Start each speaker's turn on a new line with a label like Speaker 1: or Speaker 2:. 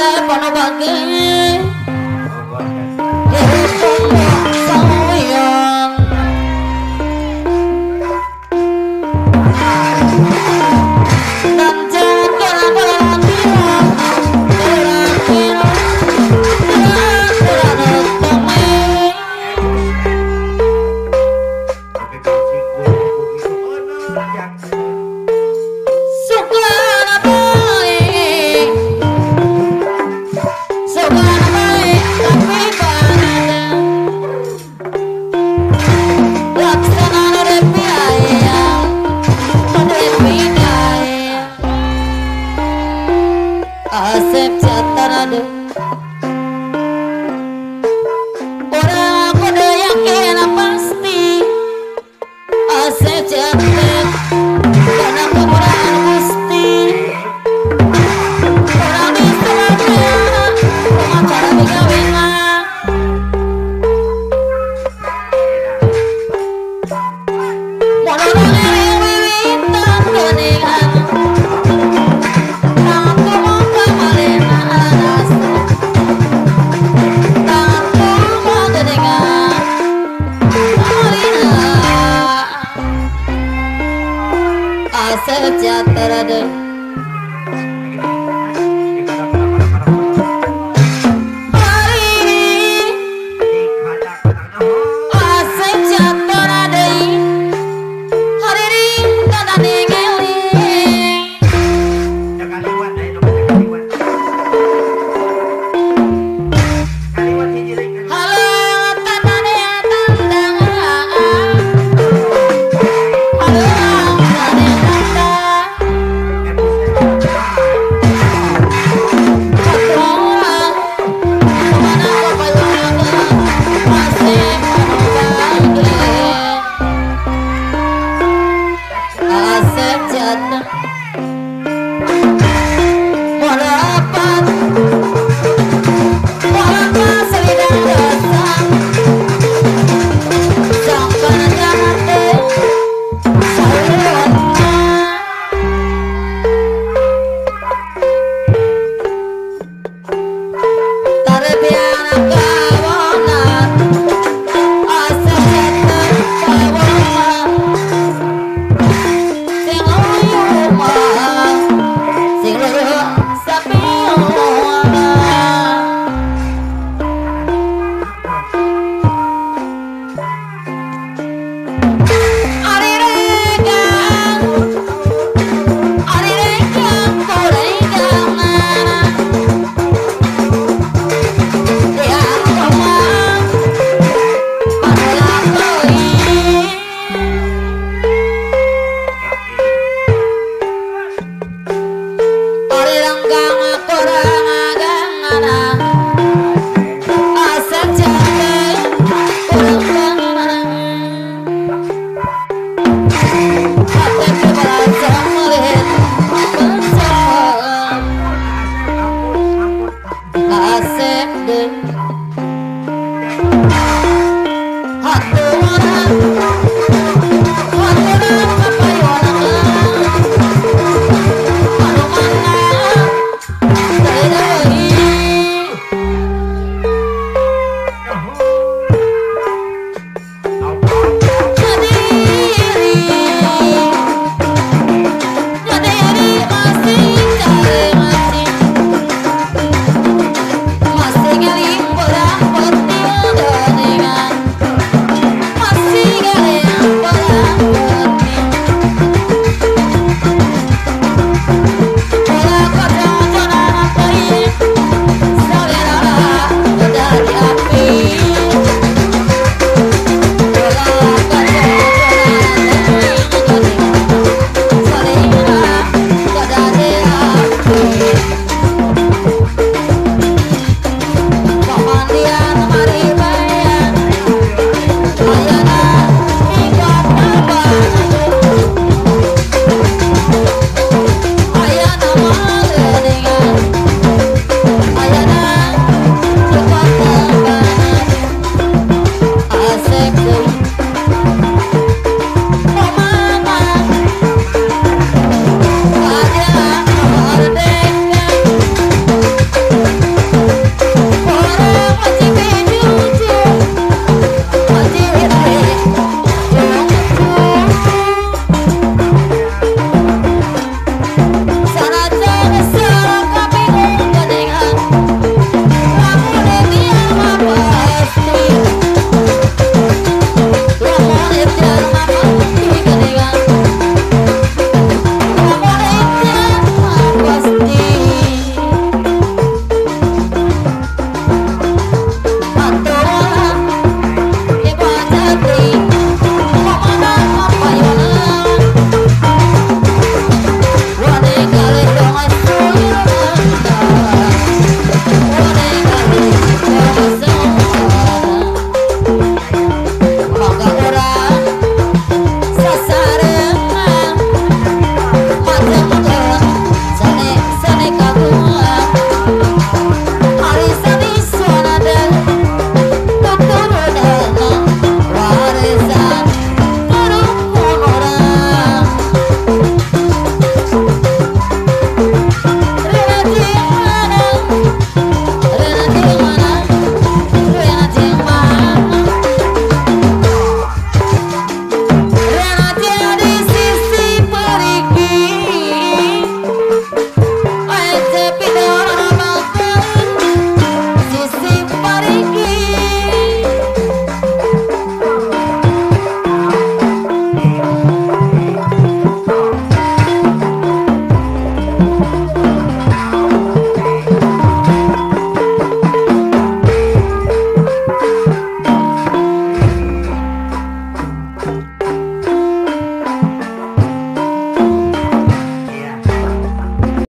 Speaker 1: pakai pano pakai Asep Asep Jatarada